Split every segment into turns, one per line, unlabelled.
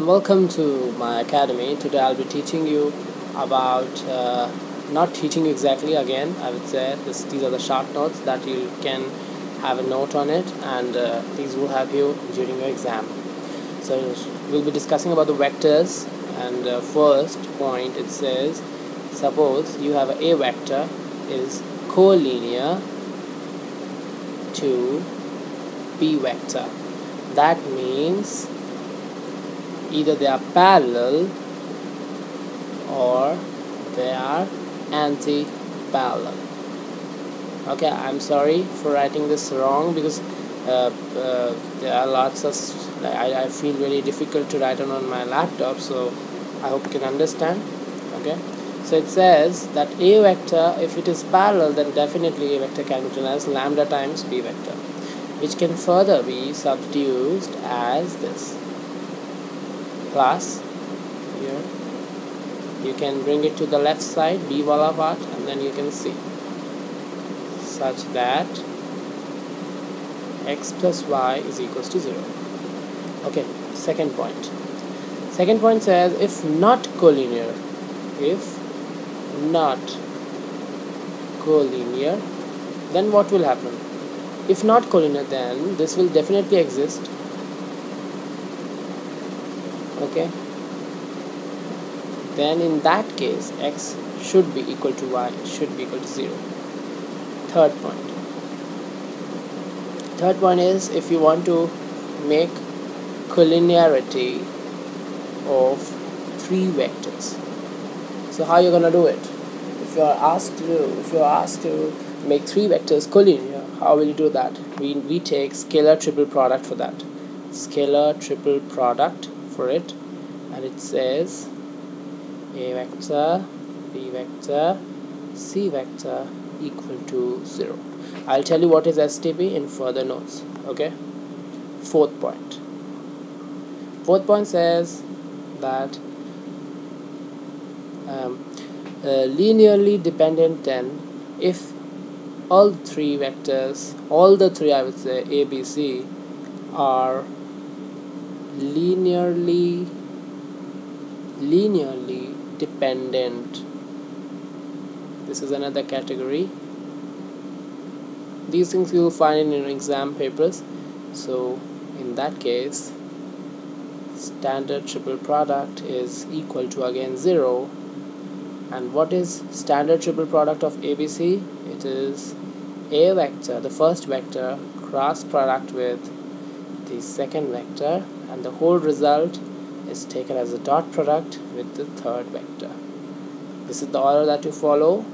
Welcome to my academy. Today I'll be teaching you about uh, not teaching exactly again I would say this, these are the short notes that you can have a note on it and uh, these will help you during your exam. So we'll be discussing about the vectors and uh, first point it says suppose you have a, a vector is collinear to b vector that means either they are parallel or they are anti-parallel. Okay I'm sorry for writing this wrong because uh, uh, there are lots of I, I feel really difficult to write on, on my laptop so I hope you can understand. Okay? So it says that a vector if it is parallel then definitely a vector can be written as lambda times b vector which can further be substituted as this plus here. You can bring it to the left side b wala part and then you can see. Such that x plus y is equals to 0 okay second point. Second point says if not collinear if not collinear then what will happen? If not collinear then this will definitely exist okay? Then in that case x should be equal to y should be equal to 0 third point. Third one is if you want to make collinearity of three vectors so how you're gonna do it? If you are asked to if you are asked to make three vectors collinear how will you do that? We, we take scalar triple product for that. Scalar triple product for it it says a vector b vector c vector equal to 0 I'll tell you what is STP in further notes okay? Fourth point. Fourth point says that um, uh, linearly dependent then if all three vectors all the three I would say A B C are linearly linearly dependent. This is another category. These things you will find in your exam papers. So in that case standard triple product is equal to again 0 and what is standard triple product of ABC it is a vector the first vector cross product with the second vector and the whole result is taken as a dot product with the third vector. This is the order that you follow.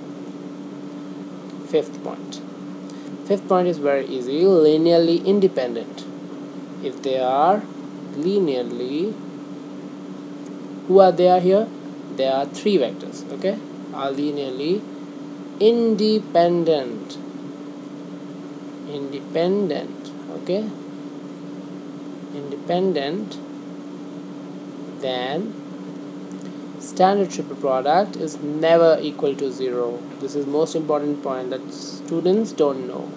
Fifth point. fifth point is very easy. Linearly independent. If they are linearly who are there here? There are three vectors okay? Are linearly independent. Independent okay? Independent then standard triple product is never equal to zero. This is most important point that students don't know.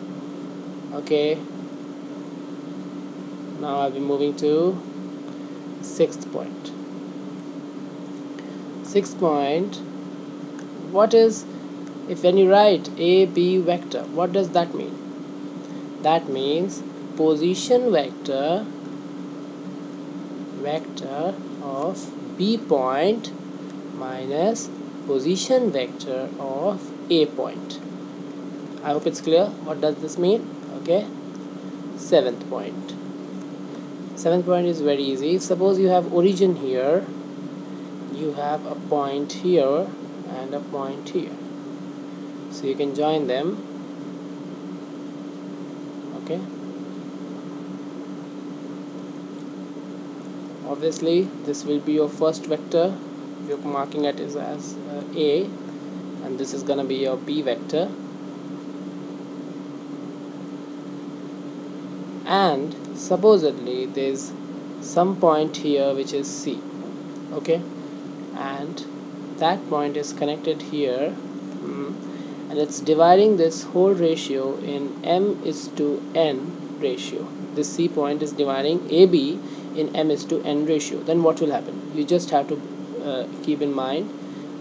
Okay? Now I'll be moving to sixth point. Sixth point what is if when you write a b vector what does that mean? That means position vector vector of b point minus position vector of a point. I hope it's clear. What does this mean? Okay. Seventh point. Seventh point is very easy. Suppose you have origin here. You have a point here and a point here. So you can join them. Okay obviously this will be your first vector. You're marking it as, as uh, A and this is gonna be your B vector. And supposedly there's some point here which is C okay? And that point is connected here mm, and it's dividing this whole ratio in m is to n ratio. This C point is dividing AB in m is to n ratio then what will happen? You just have to uh, keep in mind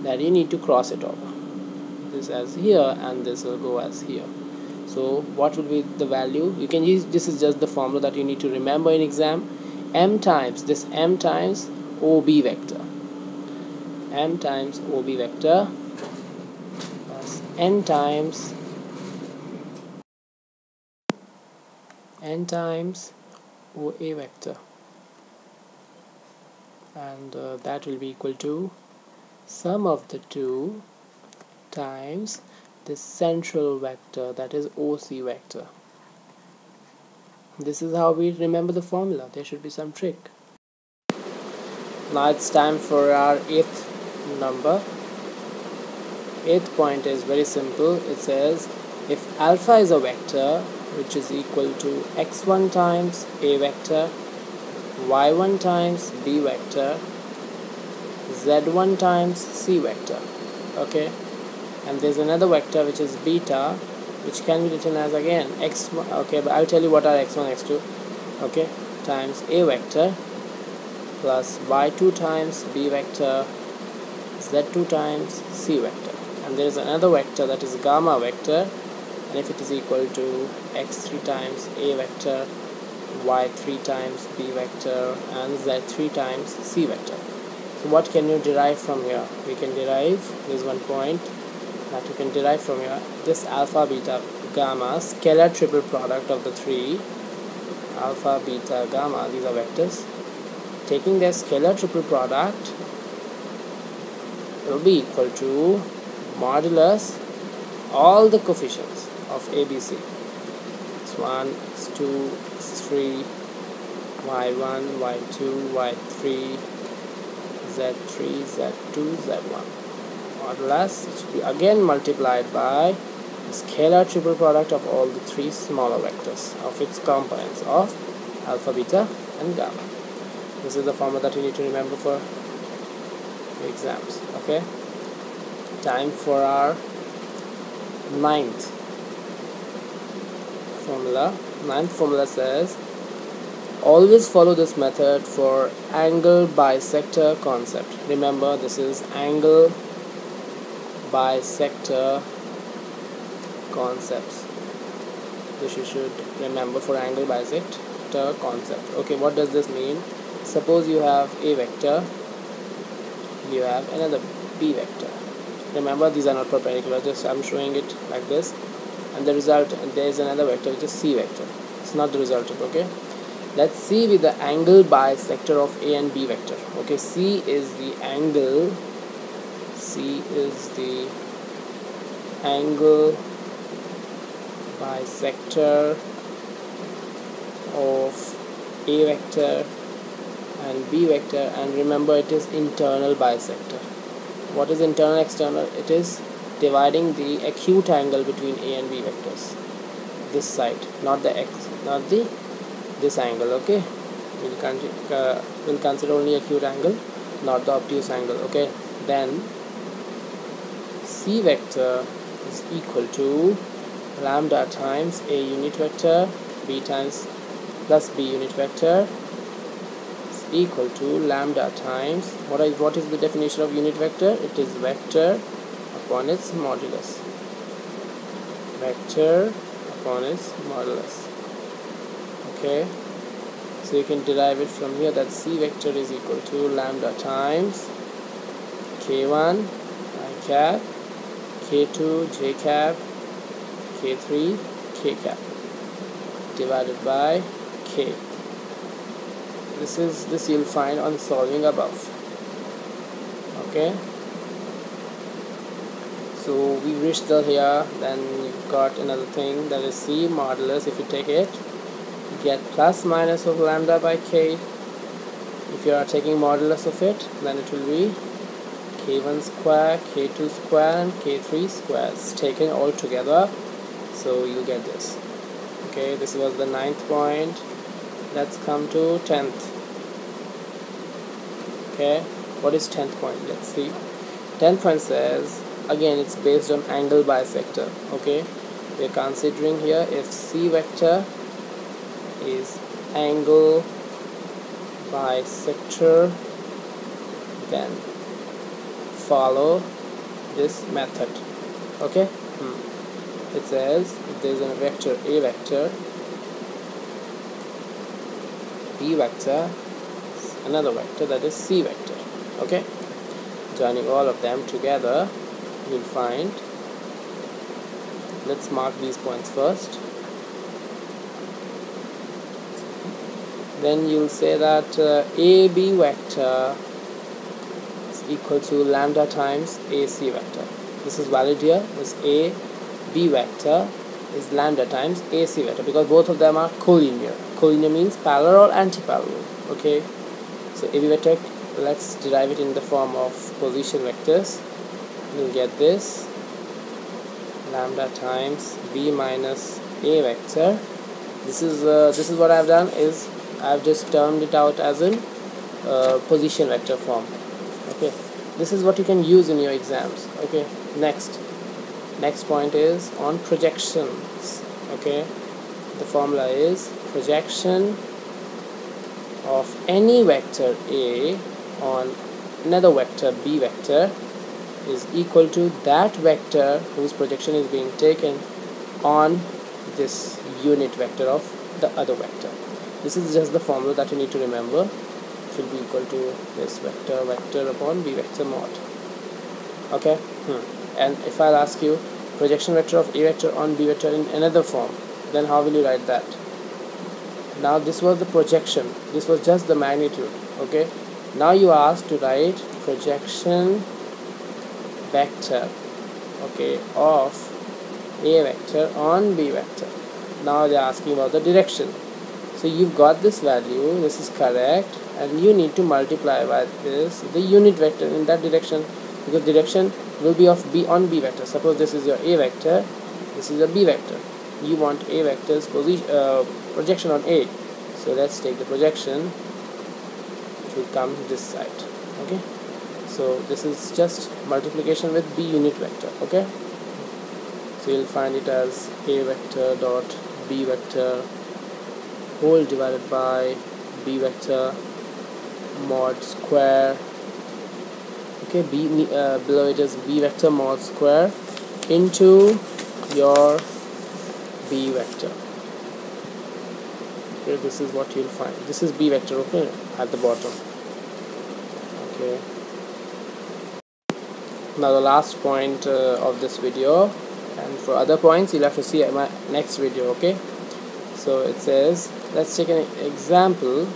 that you need to cross it over. This as here and this will go as here. So what will be the value? You can use this is just the formula that you need to remember in exam. M times this m times OB vector. M times OB vector plus n times n times OA vector and uh, that will be equal to sum of the two times the central vector that is OC vector. This is how we remember the formula. There should be some trick. Now it's time for our eighth number. Eighth point is very simple. It says if alpha is a vector which is equal to x1 times a vector y1 times b vector z1 times c vector okay? And there's another vector which is beta which can be written as again x1 okay but I'll tell you what are x1 x2 okay? Times a vector plus y2 times b vector z2 times c vector. And there is another vector that is gamma vector and if it is equal to x3 times a vector y3 times b vector and z3 times c vector. So what can you derive from here? We can derive this one point that you can derive from here. This alpha beta gamma scalar triple product of the three alpha beta gamma these are vectors. Taking their scalar triple product will be equal to modulus all the coefficients of ABC x1 x2 x3 y1 y2 y3 z3 z2 z1 modulus it should be again multiplied by the scalar triple product of all the three smaller vectors of its components of alpha beta and gamma. This is the formula that you need to remember for exams okay? Time for our ninth formula ninth formula says always follow this method for angle bisector concept. Remember this is angle bisector concepts. This you should remember for angle bisector concept. Okay what does this mean? Suppose you have a vector you have another b vector. Remember these are not perpendicular just I'm showing it like this and the result there is another vector which is c vector. It's not the resultant okay? Let's see with the angle bisector of a and b vector okay? C is the angle c is the angle bisector of a vector and b vector and remember it is internal bisector. What is internal external? It is dividing the acute angle between a and b vectors. This side not the x not the this angle okay? We'll, con uh, we'll consider only acute angle not the obtuse angle okay? Then c vector is equal to lambda times a unit vector b times plus b unit vector is equal to lambda times what is what is the definition of unit vector? It is vector upon its modulus. Vector upon its modulus. Okay. So you can derive it from here that c vector is equal to lambda times k1 i cap k2 j cap k3 k cap divided by k. This is this you'll find on solving above. Okay so we reached till here then you've got another thing that is c modulus if you take it you get plus minus of lambda by k. If you are taking modulus of it then it will be k1 square k2 square and k3 squares taken all together so you get this. Okay this was the ninth point. Let's come to 10th okay what is 10th point? Let's see. 10th point says again it's based on angle bisector okay? We're considering here if c vector is angle bisector then follow this method okay? Hmm. it says if there is a vector a vector b vector another vector that is c vector okay? Joining all of them together you'll find. Let's mark these points first. Then you'll say that uh, AB vector is equal to lambda times AC vector. This is valid here. This AB vector is lambda times AC vector because both of them are collinear. Collinear means parallel or anti-parallel okay? So AB vector let's derive it in the form of position vectors you'll get this lambda times b minus a vector. This is uh, this is what I've done is I've just termed it out as in uh, position vector form. Okay. This is what you can use in your exams. Okay. Next. Next point is on projections. Okay. The formula is projection of any vector a on another vector b vector is equal to that vector whose projection is being taken on this unit vector of the other vector. This is just the formula that you need to remember. It will be equal to this vector vector upon b vector mod. Okay? Hmm. and if I'll ask you projection vector of a vector on b vector in another form then how will you write that? Now this was the projection. This was just the magnitude. Okay? Now you asked to write projection vector okay of a vector on b vector. Now they're asking about the direction. So you've got this value this is correct and you need to multiply by this the unit vector in that direction because direction will be of b on b vector. Suppose this is your a vector this is a b vector. You want a vector's position uh, projection on a. So let's take the projection will come this side okay so this is just multiplication with b unit vector okay? So you'll find it as a vector dot b vector whole divided by b vector mod square okay? B uh, below it is b vector mod square into your b vector. Okay this is what you'll find. This is b vector okay at the bottom. Okay now the last point uh, of this video and for other points you'll have to see my next video okay? So it says let's take an example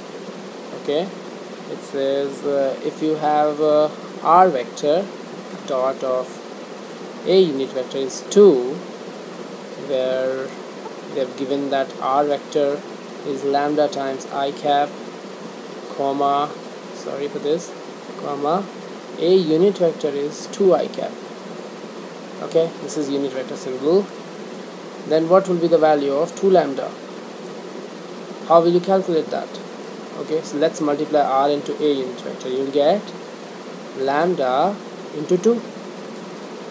okay? It says uh, if you have uh, r vector dot of a unit vector is 2 where they've given that r vector is lambda times i cap comma sorry for this comma a unit vector is 2 i cap. Okay this is unit vector symbol. Then what will be the value of 2 lambda? How will you calculate that? Okay so let's multiply r into a unit vector. You'll get lambda into 2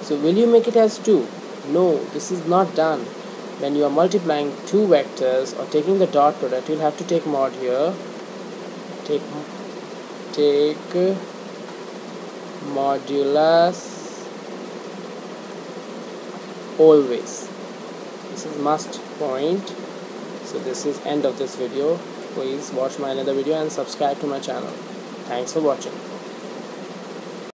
so will you make it as 2 no this is not done. When you are multiplying two vectors or taking the dot product you'll have to take mod here. Take take modulus always. This is must point. So this is end of this video. Please watch my another video and subscribe to my channel. Thanks for watching